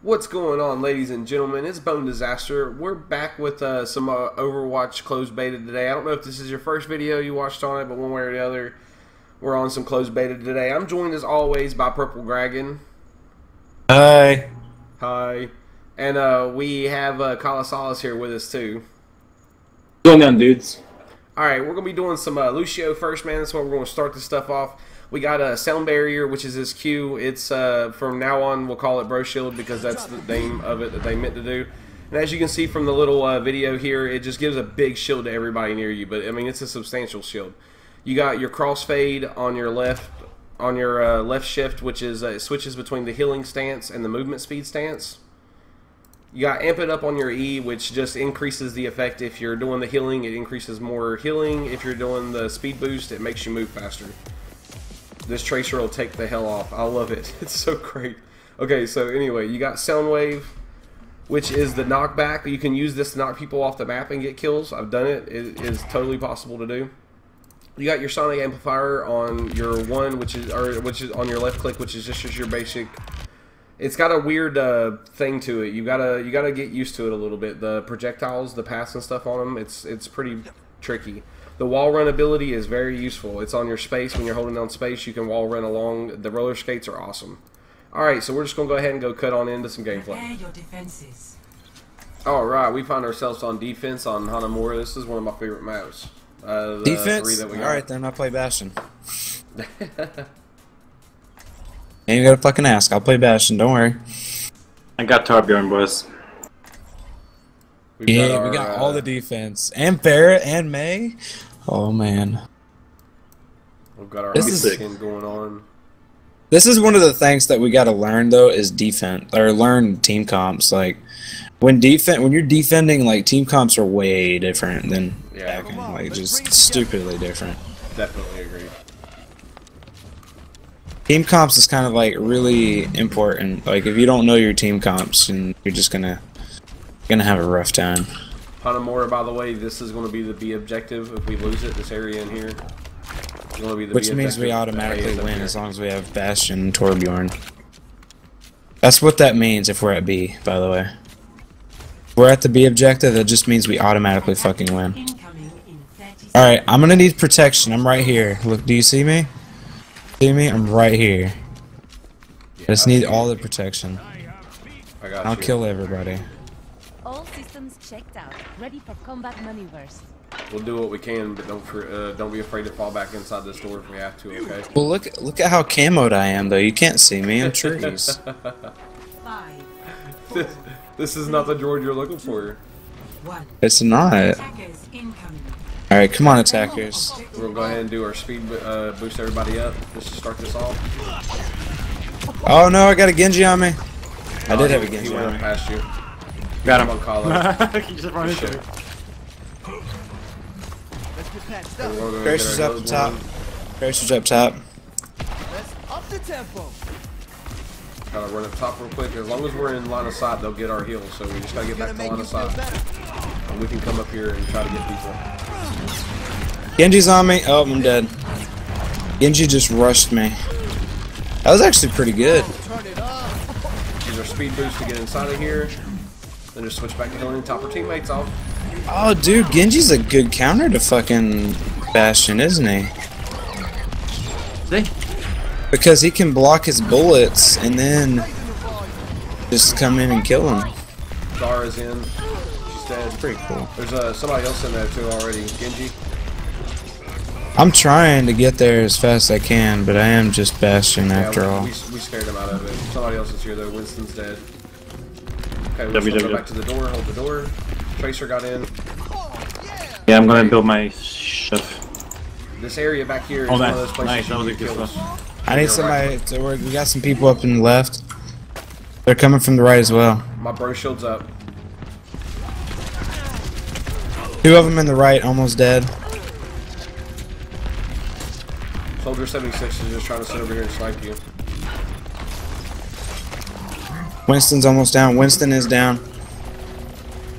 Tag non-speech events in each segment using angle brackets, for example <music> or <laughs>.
What's going on, ladies and gentlemen? It's Bone Disaster. We're back with uh, some uh, Overwatch closed beta today. I don't know if this is your first video you watched on it, but one way or the other, we're on some closed beta today. I'm joined as always by Purple Dragon. Hi. Hi. And uh, we have uh, Kolosalus here with us too. Going on, dudes. Alright, we're going to be doing some uh, Lucio first, man. That's why we're to start this stuff off. We got a sound barrier, which is his Q. It's uh, from now on we'll call it Bro Shield because that's the name of it that they meant to do. And as you can see from the little uh, video here, it just gives a big shield to everybody near you. But I mean, it's a substantial shield. You got your crossfade on your left, on your uh, left shift, which is uh, it switches between the healing stance and the movement speed stance. You got amp it up on your E, which just increases the effect. If you're doing the healing, it increases more healing. If you're doing the speed boost, it makes you move faster. This tracer will take the hell off. I love it. <laughs> It's so great. Okay, so anyway, you got Soundwave, which is the knockback. You can use this to knock people off the map and get kills. I've done it. It is totally possible to do. You got your sonic amplifier on your one, which is or which is on your left click, which is just, just your basic. It's got a weird uh, thing to it. You gotta you gotta get used to it a little bit. The projectiles, the pass and stuff on them. It's it's pretty tricky. The wall run ability is very useful. It's on your space. When you're holding down space, you can wall run along. The roller skates are awesome. Alright, so we're just going to go ahead and go cut on into some gameplay. your defenses. Alright, we find ourselves on defense on Hanamura. This is one of my favorite maps. Uh, the Defense? three that we got. Alright, then I'll play Bastion. <laughs> Ain't gotta fucking ask. I'll play Bastion, don't worry. I got Torbjorn, boys. We've Yeah, our, we got uh, all the defense. And Barrett and Mei. Oh, man. We've got our This is- going on. This is one of the things that we gotta learn, though, is defense. Or learn team comps. Like, when defend, when you're defending, like, team comps are way different than Yeah. attacking. Like, just stupidly different. Definitely agree. Team comps is kind of like really important. Like if you don't know your team comps, and you're just gonna gonna have a rough time. Hanamura, by the way, this is going to be the B objective. If we lose it, this area in here. It's going to be the Which B means we automatically The A is up win as long as we have Bastion and Torbjorn. That's what that means if we're at B, by the way. If we're at the B objective, that just means we automatically fucking win. Incoming in 30 Alright, I'm gonna need protection. I'm right here. Look, do you see me? See me? I'm right here. I just need all the protection. I got I'll you. kill everybody. All systems checked out, ready for combat maneuvers. We'll do what we can, but don't for, uh, don't be afraid to fall back inside this door if we have to. Okay. Well, look look at how camoed I am, though. You can't see me. I'm trees. five, <laughs> this, this is not the George you're looking for. one. it's not. Attackers incoming. Alright, come on, attackers. We're gonna go ahead and do our speed uh, boost everybody up just to start this off. Oh no, I got a Genji on me. I did have a He Genji went on up me. past you. Got him. on, him. Carlo. he just ran into Shit. me. We're gonna get our is up top. going. Tracer's up top. Gotta run up top real quick. As long as we're in line of sight, they'll get our heals. So we just gotta get back to line of sight. And we can come up here and try to get people. Genji's on me. Oh, I'm dead. Genji just rushed me. That was actually pretty good. Use our speed boost to get inside of here. Then just switch back to healing. Top our teammates off. Oh, dude, Genji's a good counter to fucking Bastion, isn't he? See? Because he can block his bullets and then just come in and kill him. Zarya's in. She's dead. Pretty cool. There's uh, somebody else in there too already. Genji. I'm trying to get there as fast as I can, but I am just Bastion after yeah, all. we, we scared him out of it. Somebody else is here though. Winston's dead. Okay, we're just W, go back to the door. Hold the door. Tracer got in. Yeah, I'm gonna build my stuff. This area back here is Oh, one of those places Nice, that you was a get good stuff. I need somebody. right. To work. We got some people up in the left. They're coming from the right as well. My bro shield's up. Two of them in the right, almost dead. Soldier 76 is just trying to sit over here and snipe you. Winston's almost down. Winston is down.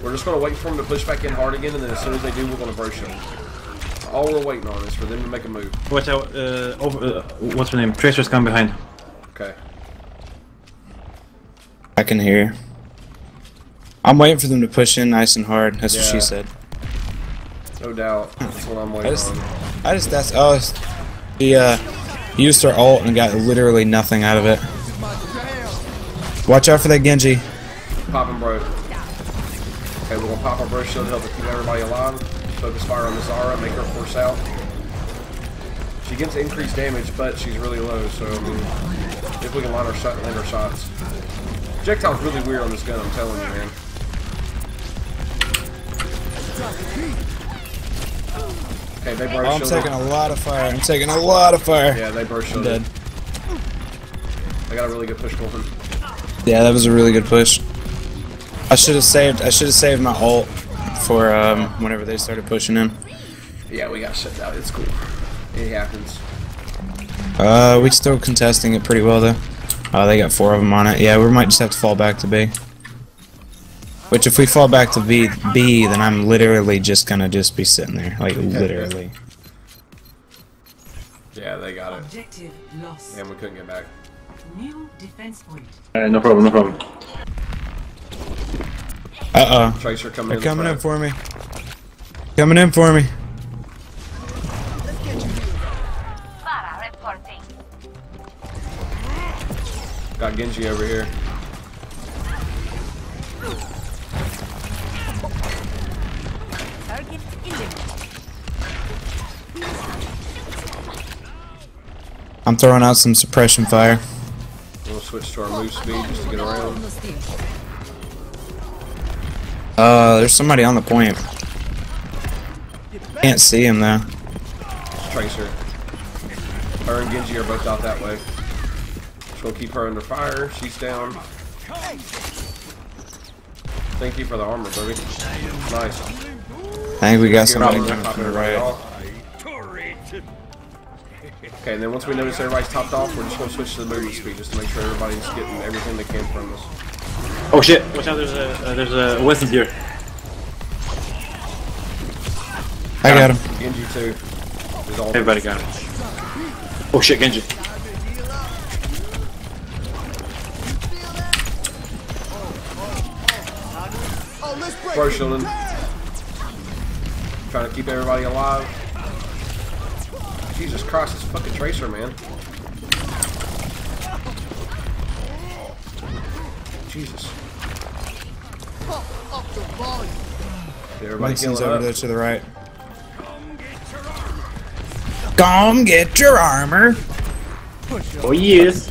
We're just gonna wait for them to push back in hard again, and then as soon as they do, we're gonna bro shield. All we're waiting on is for them to make a move. Watch out. Uh, over, uh, what's her name? Tracer's coming behind. Okay. I can hear. I'm waiting for them to push in nice and hard. That's what she said. No doubt. That's what I'm I waiting just, on. I just that's oh, it's- he uh used her ult and got literally nothing out of it. Watch out for that Genji. Popping bro. Okay, we're gonna pop our bro shield to help keep everybody alive. Focus fire on the Zarya, make her force out. She gets increased damage, but she's really low, so I mean, if we can line our shot, land our shots. Projectile's really weird on this gun, I'm telling you, man. Okay, they bro Oh, I'm shielded. taking a lot of fire. I'm taking a lot of fire. Yeah, they bro I'm dead. I got a really good push going. Yeah, that was a really good push. I should have saved. I should have saved my ult for um, whenever they started pushing in. Yeah, we got shut down. It's cool. It happens. Uh, we still contesting it pretty well though. Oh, they got four of them on it. Yeah, we might just have to fall back to B. Which, if we fall back to B, B, then I'm literally just gonna just be sitting there, like literally. Yeah, they got it. Objective lost. And we couldn't get back. New defense point. Uh, no problem, no problem. Uh oh, Tracer coming they're in. coming the in for me. Coming in for me. Got Genji over here. I'm throwing out some suppression fire. We'll switch to our move speed just to get around. Uh, there's somebody on the point. Can't see him though. Tracer. Her and Genji are both out that way. Gonna keep her under fire. She's down. Thank you for the armor, baby. Nice. I think we got somebody Probably coming popping from the right. <laughs> Okay, and then once we notice everybody's topped off, we're just gonna switch to the movement speed just to make sure everybody's getting everything they can from us. Oh shit! Watch out! There's a uh, there's a Winston here. I got him. Genji too. All Everybody got him. Oh shit, Genji. Bro shielding. Trying to keep everybody alive. Jesus Christ, this fucking tracer, man. Jesus. Everybody Winston's over up. there to the right. Come get your armor. Oh yes.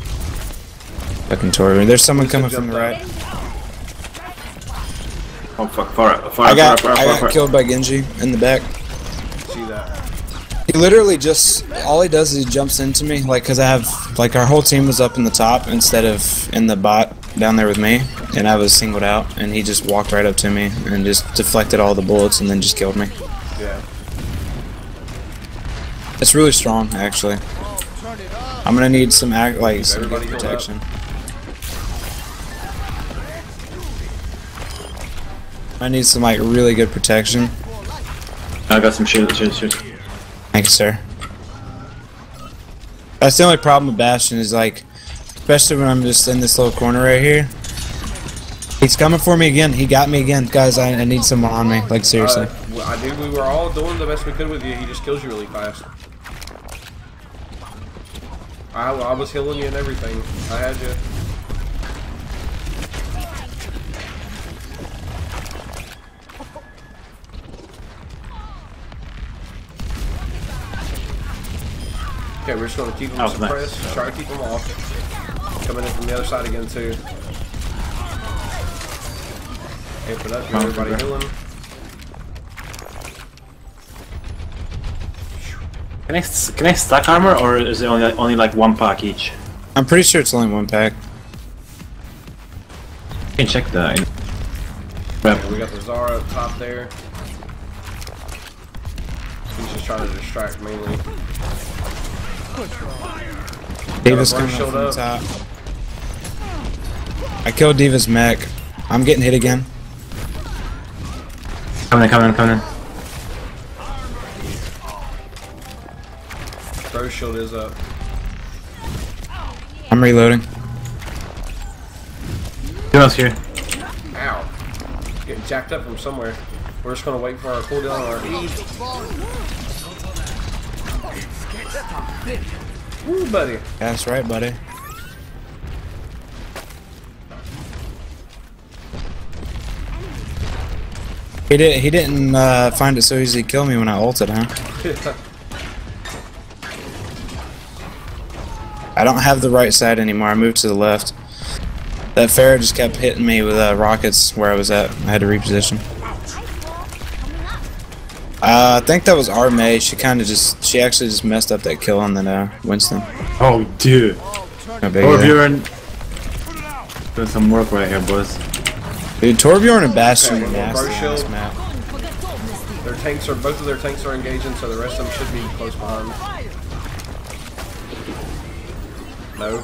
Fucking Tori. There's someone coming from the jumped right. Oh fuck! Far out! Far I got Far out! I Far out! got Far out! killed by Genji in the back. See that? He literally just all he does is he jumps into me like because I have like our whole team was up in the top instead of in the bot down there with me and I was singled out and he just walked right up to me and just deflected all the bullets and then just killed me. Yeah. It's really strong actually. I'm gonna need some act like some Everybody up. I need some like really good protection. I got some shields, shield, shield. Thank you, sir. That's the only problem with Bastion is like, especially when I'm just in this little corner right here. He's coming for me again. He got me again, guys. I, I need someone on me. Like seriously. Uh, I knew we were all doing the best we could with you. He just kills you really fast. I, I was healing you and everything. I had you. Okay, we're just going to keep them Oh, nice. suppressed. Try to keep them off. Coming in from the other side again, too. Amping up, get everybody healing. Can I s- can I stack armor or is it only only like one pack each? I'm pretty sure it's only one pack. You can check that. Yeah, we got the Zarya up top there. He's just trying to distract mainly. D.Va's Got a coming up from the top. I killed D.Va's mech. I'm getting hit again. Coming in, coming in, coming in. Throw shield is up. I'm reloading. Who else here. Ow. Getting jacked up from somewhere. We're just gonna wait for our cooldown on E. Buddy. That's right, buddy. He did. He didn't uh, find it so easy to kill me when I ulted, huh? I don't have the right side anymore. I moved to the left. That Pharah just kept hitting me with uh, rockets where I was at. I had to reposition. Uh, I think that was our Mei. She kind of just, she actually just messed up that kill on that uh, Winston. Oh, dude. No. Torbjorn. Doing some work right here, boys. Dude, Torbjorn and Bastion are Okay, nasty on this map. Their tanks are both of their tanks are engaging, so the rest of them should be close behind. No.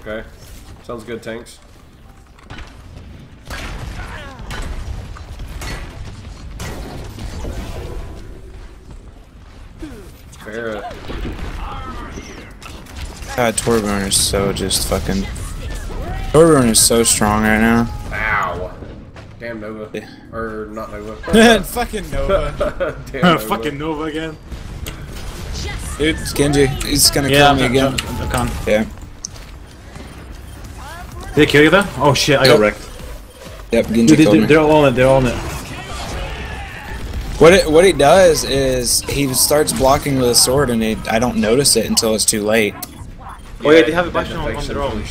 Okay. Sounds good, tanks. Pharah. Uh, God, Torbjorn is so just fucking. Torbjorn is so strong right now. Ow. Damn Nova. Or not Nova. <laughs> <laughs> fucking Nova. <laughs> Damn Nova. Fucking Nova again. Dude, it's Genji. He's gonna Yeah, kill I'm, me again. I'm, I'm, Yeah. Did they kill you though? Oh shit, I got wrecked. Yep, Genji Dude, they, killed me. they're all on it, they're all on it. What it, what he does is he starts blocking with a sword, and he, I don't notice it until it's too late. Oh yeah, they have a that Bastion on, on their own.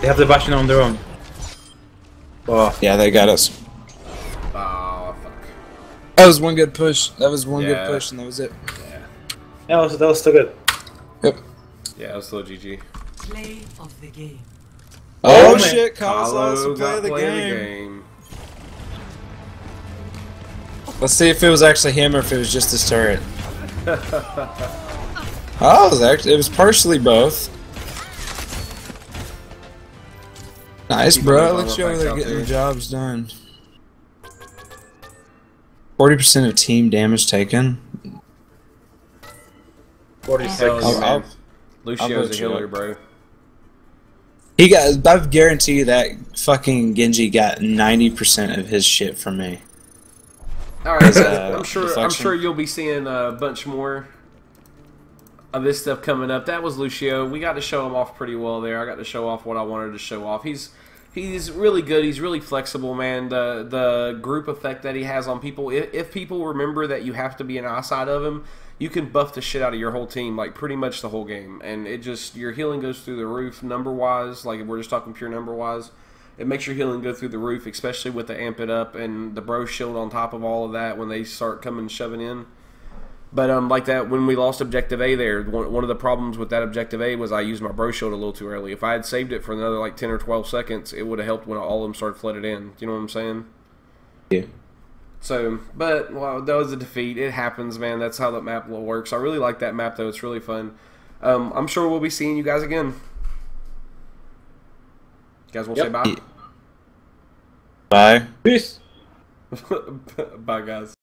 They have the Bastion on their own. Oh, Yeah, they got us. Ah, fuck. That was one good push. That was one Yeah. good push, and that was it. Yeah. that was, that was still good. Yep. Yeah, that's still GG. Play of the game. Oh, man. shit, Kyle's lost Kahlo play the play game. the game. Let's see if it was actually him or if it was just his turret. <laughs> oh, it was actually it was partially both. Nice, bro. are Let's going show they're getting there. the jobs done. Forty percent of team damage taken. 46. Hell I'll- yeah, I'll- Lucio's a healer, up. bro. He got. I guarantee you that fucking Genji got ninety percent of his shit from me. All right, uh, I'm sure. I'm sure you'll be seeing a bunch more of this stuff coming up. That was Lucio. We got to show him off pretty well there. I got to show off what I wanted to show off. He's he's really good. He's really flexible, man. The the group effect that he has on people. If, if people remember that you have to be an outside of him, you can buff the shit out of your whole team, like pretty much the whole game. And it just your healing goes through the roof, number wise. Like if we're just talking pure number wise. It makes your healing go through the roof, especially with the amp it up and the bro shield on top of all of that when they start coming shoving in. But um, like that when we lost objective A there, one, one of the problems with that objective A was I used my bro shield a little too early. If I had saved it for another like ten or twelve seconds, it would have helped when all of them started flooded in. Do you know what I'm saying? Yeah. So, but well, that was a defeat. It happens, man. That's how that map works. I really like that map though. It's really fun. Um, I'm sure we'll be seeing you guys again. You guys want to say bye? Bye. Peace. <laughs> bye, guys.